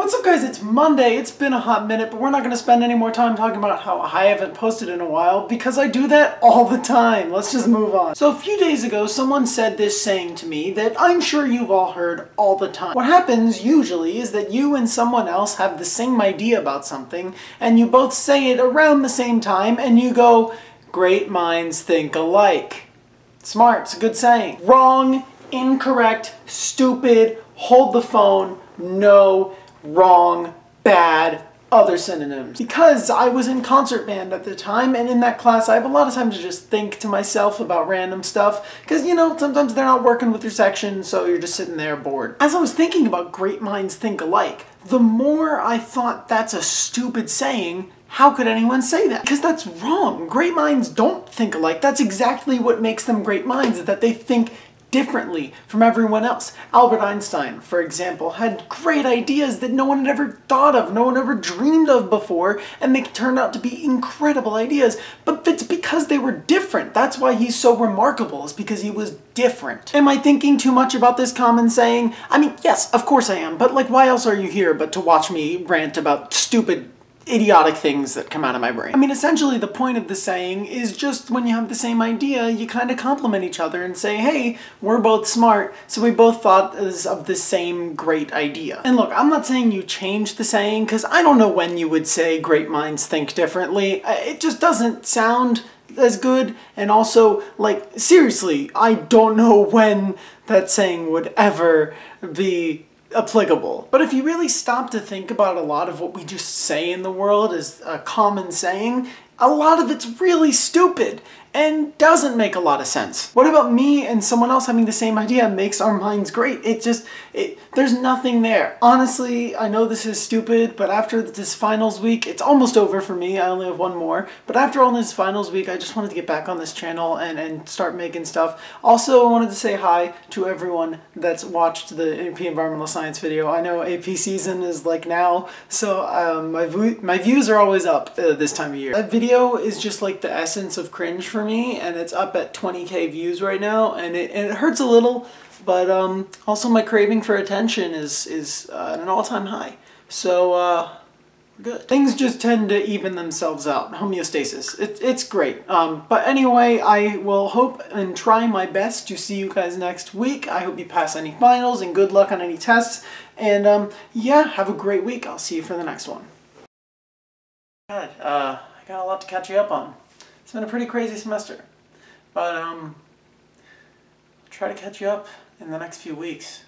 What's up guys, it's Monday, it's been a hot minute, but we're not going to spend any more time talking about how I haven't posted in a while, because I do that all the time. Let's just move on. So a few days ago, someone said this saying to me that I'm sure you've all heard all the time. What happens usually is that you and someone else have the same idea about something, and you both say it around the same time, and you go, great minds think alike. Smart, it's a good saying. Wrong, incorrect, stupid, hold the phone, no, wrong, bad, other synonyms. Because I was in concert band at the time, and in that class I have a lot of time to just think to myself about random stuff, because, you know, sometimes they're not working with your section, so you're just sitting there bored. As I was thinking about great minds think alike, the more I thought that's a stupid saying, how could anyone say that? Because that's wrong. Great minds don't think alike. That's exactly what makes them great minds, is that they think differently from everyone else. Albert Einstein, for example, had great ideas that no one had ever thought of, no one ever dreamed of before, and they turned out to be incredible ideas. But it's because they were different. That's why he's so remarkable, is because he was different. Am I thinking too much about this common saying? I mean, yes, of course I am, but like, why else are you here but to watch me rant about stupid idiotic things that come out of my brain. I mean, essentially the point of the saying is just when you have the same idea, you kind of compliment each other and say, hey, we're both smart, so we both thought of the same great idea. And look, I'm not saying you change the saying, because I don't know when you would say great minds think differently. It just doesn't sound as good, and also, like, seriously, I don't know when that saying would ever be applicable. But if you really stop to think about a lot of what we just say in the world as a common saying, a lot of it's really stupid and doesn't make a lot of sense. What about me and someone else having the same idea makes our minds great? It just, it, there's nothing there. Honestly, I know this is stupid, but after this finals week, it's almost over for me. I only have one more. But after all this finals week, I just wanted to get back on this channel and, and start making stuff. Also, I wanted to say hi to everyone that's watched the AP Environmental Science video. I know AP season is like now, so um, my, my views are always up uh, this time of year. That video is just like the essence of cringe for me, and it's up at 20k views right now, and it, and it hurts a little, but um, also my craving for attention is, is uh, at an all-time high. So, uh, good. Things just tend to even themselves out. Homeostasis. It, it's great. Um, but anyway, I will hope and try my best to see you guys next week. I hope you pass any finals and good luck on any tests. And um, yeah, have a great week. I'll see you for the next one. God, uh, I got a lot to catch you up on. It's been a pretty crazy semester. But um, I'll try to catch you up in the next few weeks.